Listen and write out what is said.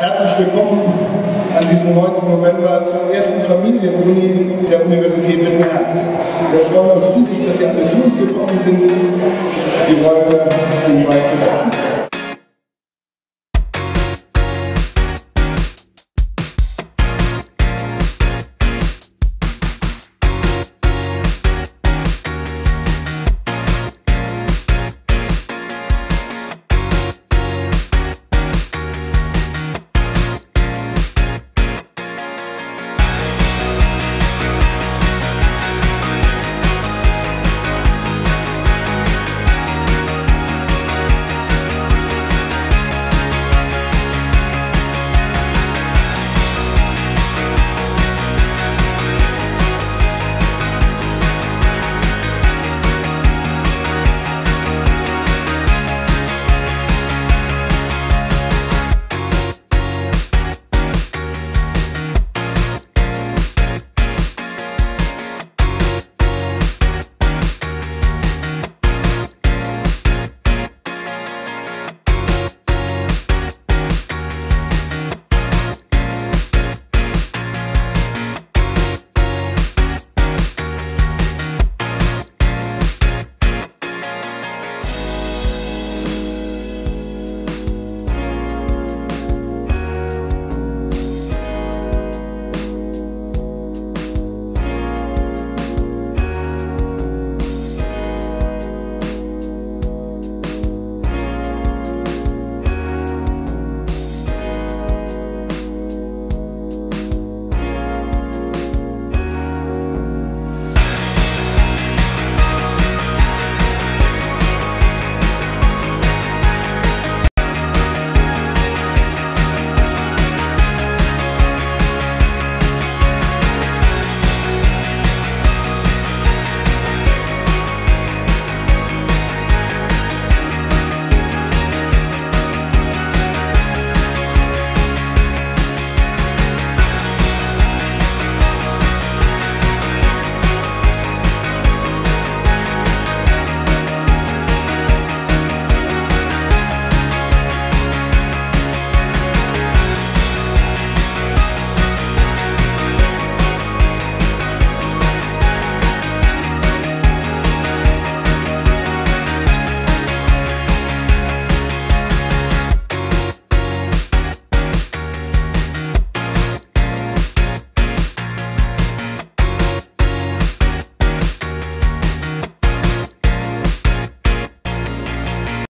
Herzlich willkommen an diesem 9. November zur ersten Familienuni der Universität Wittenberg. Wir freuen uns riesig, dass Sie alle zu uns gekommen sind. Die Räume sind weit geöffnet.